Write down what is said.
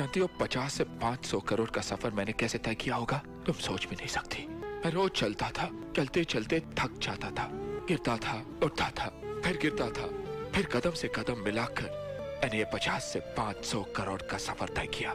जानती हो, पचास से पाँच सौ करोड़ का सफ़र मैंने कैसे तय किया होगा? तुम सोच भी नहीं सकती। मैं रोज चलता था, चलते चलते थक जाता था। गिरता था, उठता था, फिर गिरता था, फिर कदम से कदम मिलाकर मैंने ये पचास से पाँच सौ करोड़ का सफ़र तय किया।